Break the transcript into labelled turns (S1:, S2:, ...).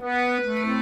S1: Música